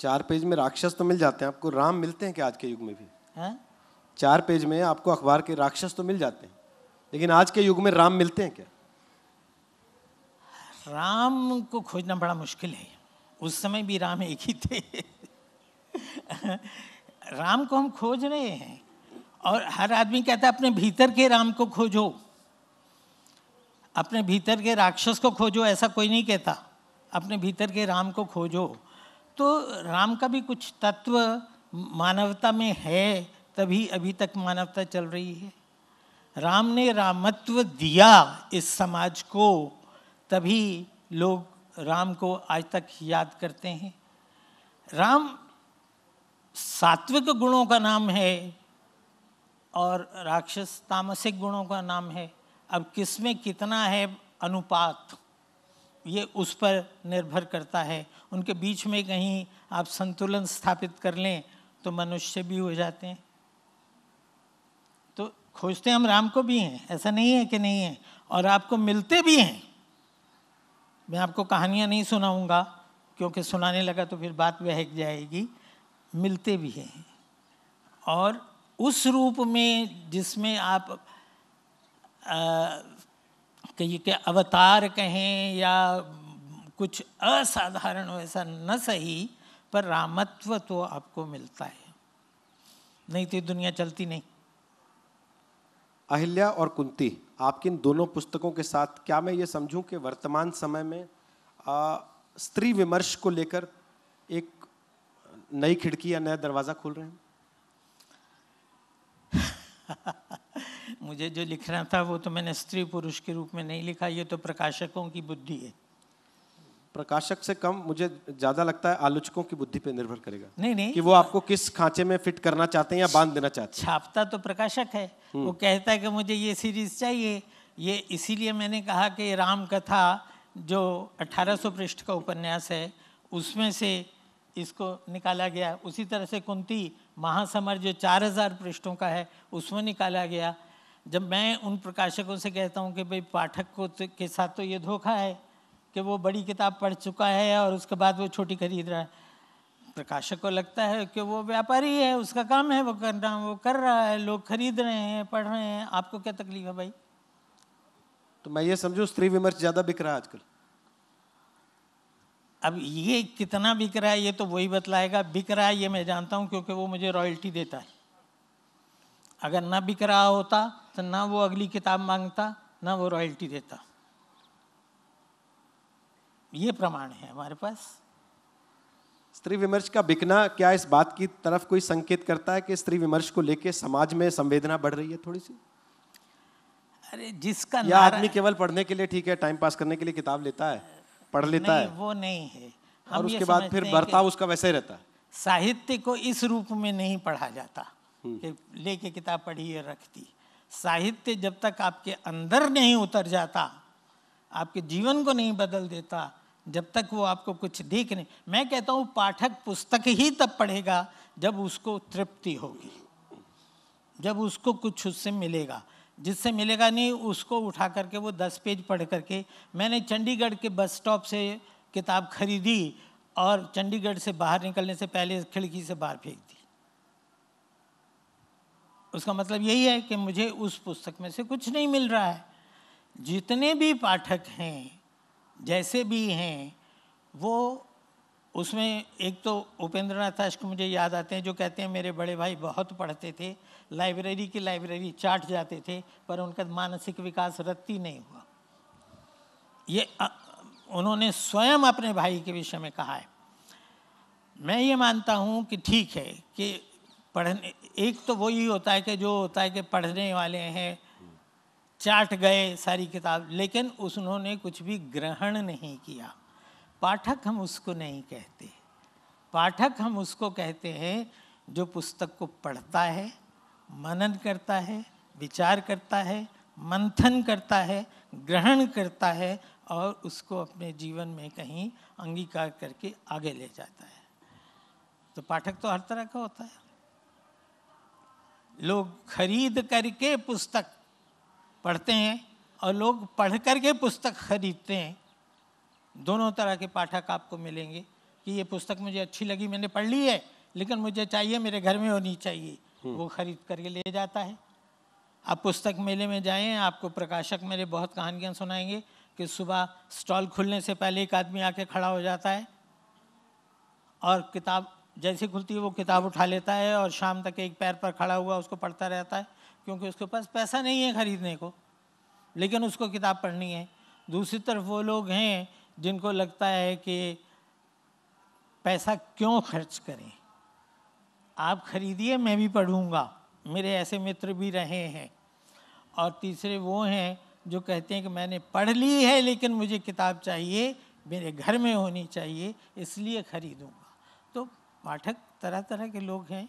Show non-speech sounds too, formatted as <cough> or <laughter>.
चार पेज में राक्षस तो मिल जाते हैं आपको राम मिलते हैं क्या आज के युग में भी? हाँ? चार पेज में आपको अखबार के राक्षस तो मिल जाते हैं लेकिन आज के युग में राम मिलते हैं क्या? राम को खोजना बड़ा मुश्किल है उस समय भी राम एक ही थे। राम को हम खोज रहे हैं और हर आदमी कहता है अपने भीतर के राम को खोजो अपने भीतर के राक्षस को खोजो ऐसा कोई नहीं कहता अपने भीतर के राम को खोजो। तो राम का भी कुछ तत्व मानवता में है, तभी अभी तक मानवता चल रही है। राम ने रामत्व दिया इस समाज को, तभी लोग राम को आज तक याद करते हैं। राम सात्विक गुणों का नाम है और राक्षस तामसिक गुणों का नाम है। अब किसमें कितना है अनुपात? ये उस पर निर्भर करता है। उनके बीच में कहीं आप संतुलन स्थापित कर लें तो मनुष्य भी हो जाते हैं। तो खोजते हम राम को भी हैं, ऐसा नहीं है कि नहीं है, और आपको मिलते भी हैं। मैं आपको कहानियाँ नहीं सुनाऊँगा, क्योंकि सुनाने लगा तो फिर बात बहक जाएगी। मिलते भी हैं। और उस रूप में जिसमें आप कहिए कि अवतार कहें या कुछ असाधारण वैसा न सही पर रामत्व तो आपको मिलता है। नहीं तो दुनिया चलती नहीं। अहिल्या और कुंती आपकी इन दोनों पुस्तकों के साथ क्या मैं ये समझूं कि वर्तमान समय में आ, स्त्री विमर्श को लेकर एक नई खिड़की या नया दरवाज़ा खोल रहे हैं? <laughs> मुझे जो लिखना था वो तो मैंने स्त्री पुरुष के रूप में नहीं लिखा ये तो प्रकाशकों की बुद्धि है। प्रकाशक से कम मुझे ज़्यादा लगता है आलोचकों की बुद्धि पे निर्भर करेगा। नहीं नहीं। कि वो आपको किस खांचे में फिट करना चाहते हैं या बाँध देना चाहते हैं। छापता तो प्रकाशक है। हम्म। वो कहता है कि मुझे ये सीरीज़ चाहिए। ये इसीलिए मैंने कहा कि राम कथा जो 1800 पृष्ठ का उपन्यास है उसमें से इसको निकाला गया। उसी तरह से कुंती महासमर जो 4000 पृष्ठों का है उसमें निकाला गया। जब मैं उन प्रकाशकों से कहता हूँ कि भाई पाठक को तो, के साथ तो ये धोखा है कि वो बड़ी किताब पढ़ चुका है और उसके बाद वो छोटी खरीद रहा है। प्रकाशक को लगता है कि वो व्यापारी है उसका काम है वो करना वो कर रहा है लोग खरीद रहे हैं पढ़ रहे हैं। आपको क्या तकलीफ़ है भाई? तो मैं ये समझू स्त्री विमर्श ज़्यादा बिक रहा है आजकल। अब ये कितना बिक रहा है ये तो वही बतलाएगा बिक रहा है ये मैं जानता हूँ क्योंकि वो मुझे रॉयल्टी देता है। अगर ना बिक रहा होता तो ना वो अगली किताब माँगता ना वो रॉयल्टी देता। ये प्रमाण है हमारे पास। स्त्री विमर्श का बिकना क्या इस बात की तरफ़ कोई संकेत करता है कि स्त्री विमर्श को लेके समाज में संवेदना बढ़ रही है थोड़ी सी? अरे जिसका या आदमी केवल पढ़ने के लिए ठीक है टाइम पास करने के लिए किताब लेता है पढ़ लेता नहीं, है। वो नहीं है। और उसके बाद फिर बर्ताव उसका वैसा ही रहता है। साहित्य को इस रूप में नहीं पढ़ा जाता हम्म। कि लेके किताब पढ़ी रखती साहित्य जब तक आपके अंदर नहीं उतर जाता, आपके जीवन को नहीं बदल देता, जब तक वो आपको कुछ देख नहीं। मैं कहता हूँ, पाठक पुस्तक ही तब पढ़ेगा जब उसको तृप्ति होगी, जब उसको कुछ उससे मिलेगा। जिससे मिलेगा नहीं, उसको उठा करके वो दस पेज पढ़ करके मैंने चंडीगढ़ के बस स्टॉप से किताब खरीदी और चंडीगढ़ से बाहर निकलने से पहले खिड़की से बाहर फेंक दी। उसका मतलब यही है कि मुझे उस पुस्तक में से कुछ नहीं मिल रहा है। जितने भी पाठक हैं, जैसे भी हैं, वो उसमें एक तो उपेंद्र नाथ अश्क मुझे याद आते हैं, जो कहते हैं, मेरे बड़े भाई बहुत पढ़ते थे, लाइब्रेरी की लाइब्रेरी चाट जाते थे, पर उनका मानसिक विकास रत्ती नहीं हुआ। ये उन्होंने स्वयं अपने भाई के विषय में कहा है। मैं ये मानता हूँ कि ठीक है कि पढ़ने, एक तो वही होता है कि जो होता है कि पढ़ने वाले हैं, चाट गए सारी किताब, लेकिन उन्होंने कुछ भी ग्रहण नहीं किया। पाठक हम उसको नहीं कहते। पाठक हम उसको कहते हैं जो पुस्तक को पढ़ता है, मनन करता है, विचार करता है, मंथन करता है, ग्रहण करता है और उसको अपने जीवन में कहीं अंगीकार करके आगे ले जाता है। तो पाठक तो हर तरह का होता है। लोग खरीद करके पुस्तक पढ़ते हैं और लोग पढ़ करके पुस्तक खरीदते हैं। दोनों तरह के पाठक आपको मिलेंगे कि ये पुस्तक मुझे अच्छी लगी मैंने पढ़ ली है लेकिन मुझे चाहिए मेरे घर में होनी चाहिए। वो खरीद करके ले जाता है। आप पुस्तक मेले में जाएँ आपको प्रकाशक मेरे बहुत कहानियाँ सुनाएँगे कि सुबह स्टॉल खुलने से पहले एक आदमी आके खड़ा हो जाता है और किताब जैसे खुलती है वो किताब उठा लेता है और शाम तक एक पैर पर खड़ा हुआ उसको पढ़ता रहता है, क्योंकि उसके पास पैसा नहीं है खरीदने को, लेकिन उसको किताब पढ़नी है। दूसरी तरफ़ वो लोग हैं जिनको लगता है कि पैसा क्यों खर्च करें? आप खरीदिए, मैं भी पढ़ूँगा। मेरे ऐसे मित्र भी रहे हैं। और तीसरे वो हैं जो कहते हैं कि मैंने पढ़ ली है, लेकिन मुझे किताब चाहिए, मेरे घर में होनी चाहिए, इसलिए खरीदूँगा। तो पाठक तरह तरह के लोग हैं।